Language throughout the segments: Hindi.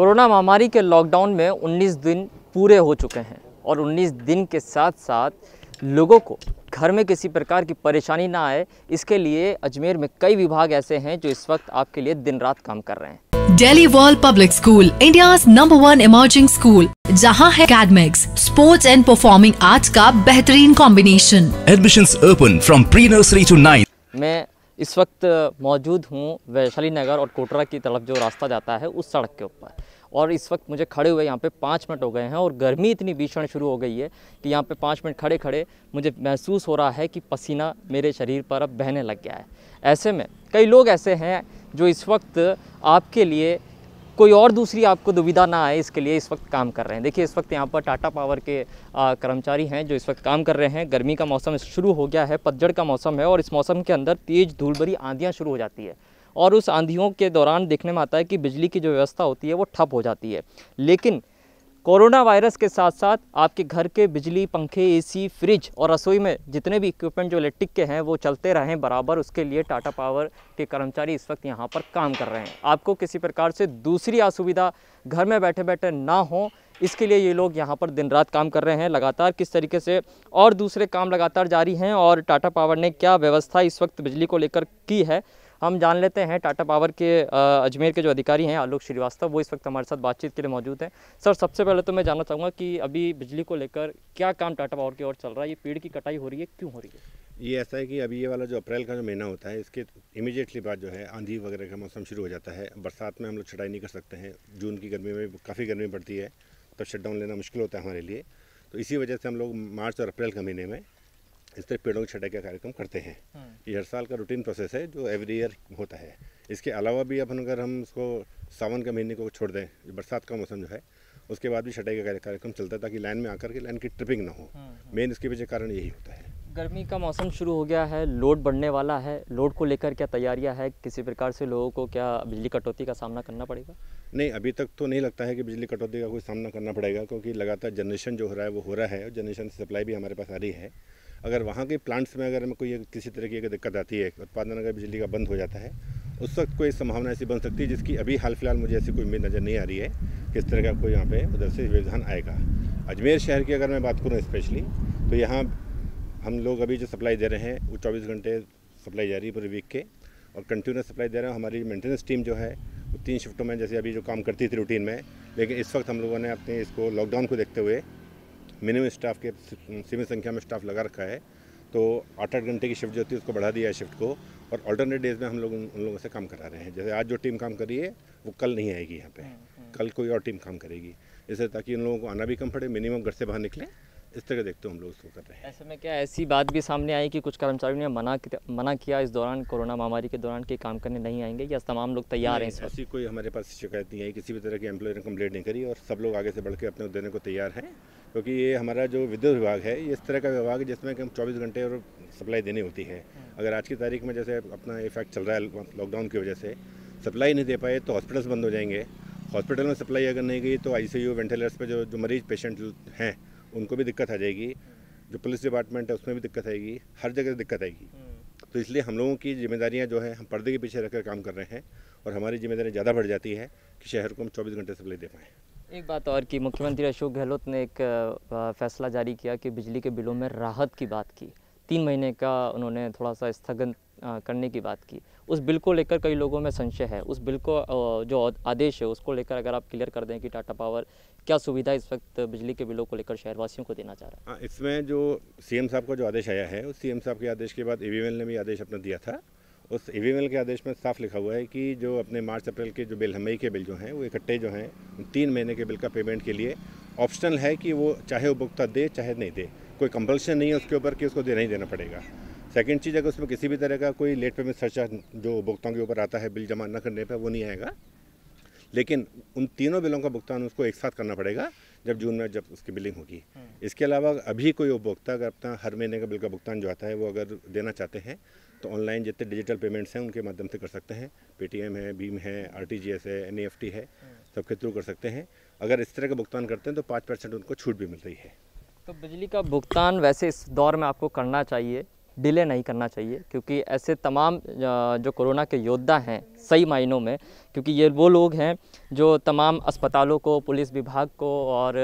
कोरोना महामारी के लॉकडाउन में 19 दिन पूरे हो चुके हैं और 19 दिन के साथ साथ लोगों को घर में किसी प्रकार की परेशानी ना आए इसके लिए अजमेर में कई विभाग ऐसे हैं जो इस वक्त आपके लिए दिन रात काम कर रहे हैं। Daily world Public school India's number one emerging school, जहाँ है academics, sports and performing arts का बेहतरीन combination admission open from pre nursery to 9th. मैं इस वक्त मौजूद हूँ वैशाली नगर और कोटरा की तरफ़ जो रास्ता जाता है उस सड़क के ऊपर। और इस वक्त मुझे खड़े हुए यहाँ पे पाँच मिनट हो गए हैं और गर्मी इतनी भीषण शुरू हो गई है कि यहाँ पे पाँच मिनट खड़े खड़े मुझे महसूस हो रहा है कि पसीना मेरे शरीर पर अब बहने लग गया है। ऐसे में कई लोग ऐसे हैं जो इस वक्त आपके लिए कोई और दूसरी आपको दुविधा ना आए, इसके लिए इस वक्त काम कर रहे हैं। देखिए, इस वक्त यहाँ पर टाटा पावर के कर्मचारी हैं जो इस वक्त काम कर रहे हैं। गर्मी का मौसम शुरू हो गया है, पतझड़ का मौसम है और इस मौसम के अंदर तेज़ धूल भरी आंधियाँ शुरू हो जाती है। और उस आंधियों के दौरान देखने में आता है कि बिजली की जो व्यवस्था होती है वो ठप हो जाती है। लेकिन कोरोना वायरस के साथ साथ आपके घर के बिजली, पंखे, एसी, फ्रिज और रसोई में जितने भी इक्विपमेंट जो इलेक्ट्रिक के हैं वो चलते रहें बराबर। उसके लिए टाटा पावर के कर्मचारी इस वक्त यहाँ पर काम कर रहे हैं। आपको किसी प्रकार से दूसरी असुविधा घर में बैठे बैठे ना हो, इसके लिए ये लोग यहाँ पर दिन रात काम कर रहे हैं। लगातार किस तरीके से और दूसरे काम लगातार जारी हैं और टाटा पावर ने क्या व्यवस्था इस वक्त बिजली को लेकर की है हम जान लेते हैं टाटा पावर के अजमेर के जो अधिकारी हैं, आलोक श्रीवास्तव, वो इस वक्त हमारे साथ बातचीत के लिए मौजूद हैं। सर, सबसे पहले तो मैं जानना चाहूँगा कि अभी बिजली को लेकर क्या काम टाटा पावर की ओर चल रहा है? ये पेड़ की कटाई हो रही है, क्यों हो रही है? ये ऐसा है कि अभी ये वाला जो अप्रैल का जो महीना होता है, इसके इमीडिएटली बाद जो है आंधी वगैरह का मौसम शुरू हो जाता है। बरसात में हम लोग छटाई नहीं कर सकते हैं। जून की गर्मी में काफ़ी गर्मी पड़ती है, तब शटडाउन लेना मुश्किल होता है हमारे लिए। तो इसी वजह से हम लोग मार्च और अप्रैल के महीने में इस तरह पेड़ों की छटाई का कार्यक्रम करते हैं। ये हर साल का रूटीन प्रोसेस है जो एवरी ईयर होता है। इसके अलावा भी अपन अगर हम उसको सावन के महीने को छोड़ दें बरसात का मौसम जो है उसके बाद भी छटाई का कार्यक्रम चलता है ताकि लाइन में आकर के लाइन की ट्रिपिंग ना हो। मेन इसके पीछे कारण यही होता है। गर्मी का मौसम शुरू हो गया है लोड बढ़ने वाला है। लोड को लेकर क्या तैयारियाँ है? किसी प्रकार से लोगों को क्या बिजली कटौती का सामना करना पड़ेगा? नहीं अभी तक तो नहीं लगता है कि बिजली कटौती का कोई सामना करना पड़ेगा क्योंकि लगातार जनरेशन जो हो रहा है वो हो रहा है और जनरेशन सप्लाई भी हमारे पास आ रही है। अगर वहाँ के प्लांट्स में अगर हमें कोई किसी तरह की दिक्कत आती है, उत्पादन अगर बिजली का बंद हो जाता है, उस वक्त कोई संभावना ऐसी बन सकती है जिसकी अभी हाल फ़िलहाल मुझे ऐसी कोई उम्मीद नज़र नहीं आ रही है किस तरह का कोई यहाँ पे उधर से व्यवधान आएगा। अजमेर शहर की अगर मैं बात करूँ स्पेशली तो यहाँ हम लोग अभी जो सप्लाई दे रहे हैं, वो चौबीस घंटे सप्लाई जा रही है पूरे वीक के और कंटिन्यूस सप्लाई दे रहे हैं। हमारी मेंटेनेंस टीम जो है, वो तीन शिफ्टों में जैसे अभी जो काम करती थी रूटीन में, लेकिन इस वक्त हम लोगों ने अपने इसको लॉकडाउन को देखते हुए मिनिमम स्टाफ के सीमित संख्या में स्टाफ लगा रखा है। तो आठ आठ घंटे की शिफ्ट जो होती है उसको बढ़ा दिया है शिफ्ट को और अल्टरनेट डेज़ में हम लोग उन लोगों से काम करा रहे हैं। जैसे आज जो टीम काम कर रही है वो कल नहीं आएगी यहाँ पे। हम्म, हम्म। कल कोई और टीम काम करेगी। इससे ताकि उन लोगों को आना भी कम पड़े मिनिमम घर से बाहर निकले। इस तरह देखते हम लोग उसको कर रहे हैं। ऐसे में क्या ऐसी बात भी सामने आई कि कुछ कर्मचारियों ने मना मना किया इस दौरान कोरोना महामारी के दौरान के काम करने नहीं आएँगे? या तमाम लोग तैयार हैं ऐसी कोई हमारे पास शिकायत नहीं आई किसी भी तरह की एम्प्लॉय ने कम्प्लेट नहीं करी और सब लोग आगे से बढ़ के अपने देने को तैयार हैं। क्योंकि ये हमारा जो विद्युत विभाग है ये इस तरह का विभाग है जिसमें कि हम चौबीस घंटे और सप्लाई देनी होती है। अगर आज की तारीख में जैसे अपना इफ़ेक्ट चल रहा है लॉकडाउन की वजह से सप्लाई नहीं दे पाए तो हॉस्पिटल्स बंद हो जाएँगे। हॉस्पिटल में सप्लाई अगर नहीं गई तो आईसीयू वेंटिलेटर्स पे जो जो मरीज़ पेशेंट हैं उनको भी दिक्कत आ जाएगी। जो पुलिस डिपार्टमेंट है उसमें भी दिक्कत आएगी। हर जगह दिक्कत आएगी। तो इसलिए हम लोगों की जिम्मेदारियाँ जो है हम पर्दे के पीछे रखकर काम कर रहे हैं और हमारी ज़िम्मेदारी ज़्यादा बढ़ जाती है कि शहर को हम चौबीस घंटे सप्लाई दे पाएँ। एक बात और कि मुख्यमंत्री अशोक गहलोत ने एक फैसला जारी किया कि बिजली के बिलों में राहत की बात की। तीन महीने का उन्होंने थोड़ा सा स्थगन करने की बात की। उस बिल को लेकर कई लोगों में संशय है। उस बिल को जो आदेश है उसको लेकर अगर आप क्लियर कर दें कि टाटा पावर क्या सुविधा इस वक्त बिजली के बिलों को लेकर शहरवासियों को देना चाह रहा है? हाँ, इसमें जो सीएम साहब का जो आदेश आया है उस सीएम साहब के आदेश के बाद ए ने भी आदेश अपना दिया था। उस ए के आदेश में साफ़ लिखा हुआ है कि जो अपने मार्च अप्रैल के जो बिल मई के बिल जो हैं वो इकट्ठे जो हैं तीन महीने के बिल का पेमेंट के लिए ऑप्शनल है कि वो चाहे उपभोक्ता दे चाहे नहीं दे। कोई कंपल्शन नहीं है उसके ऊपर कि उसको देना ही देना पड़ेगा। सेकंड चीज़ अगर उसमें किसी भी तरह का कोई लेट पेमेंट सरचार्ज जो उपभोक्ताओं के ऊपर आता है बिल जमा न करने पर वो नहीं आएगा। लेकिन उन तीनों बिलों का भुगतान उसको एक साथ करना पड़ेगा जब जून में जब उसकी बिलिंग होगी। हम्म। इसके अलावा अभी कोई उपभोक्ता अगर अपना हर महीने का बिल का भुगतान जो आता है वो अगर देना चाहते हैं तो ऑनलाइन जितने डिजिटल पेमेंट्स हैं उनके माध्यम से कर सकते हैं। पेटीएम है भीम है RTGS है NEFT है हम्म। सबके थ्रू कर सकते हैं। अगर इस तरह का भुगतान करते हैं तो पाँच परसेंट उनको छूट भी मिल रही है। तो बिजली का भुगतान वैसे इस दौर में आपको करना चाहिए। डिले नहीं करना चाहिए, क्योंकि ऐसे तमाम जो कोरोना के योद्धा हैं सही मायनों में, क्योंकि ये वो लोग हैं जो तमाम अस्पतालों को, पुलिस विभाग को और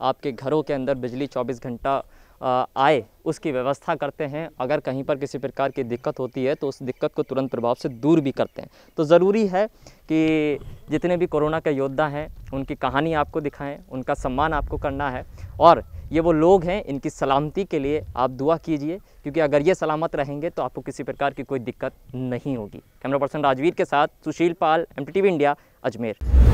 आपके घरों के अंदर बिजली 24 घंटा आए, उसकी व्यवस्था करते हैं। अगर कहीं पर किसी प्रकार की दिक्कत होती है तो उस दिक्कत को तुरंत प्रभाव से दूर भी करते हैं। तो ज़रूरी है कि जितने भी कोरोना के योद्धा हैं, उनकी कहानी आपको दिखाएँ, उनका सम्मान आपको करना है। और ये वो लोग हैं, इनकी सलामती के लिए आप दुआ कीजिए, क्योंकि अगर ये सलामत रहेंगे तो आपको किसी प्रकार की कोई दिक्कत नहीं होगी। कैमरा पर्सन राजवीर के साथ सुशील पाल एम इंडिया अजमेर।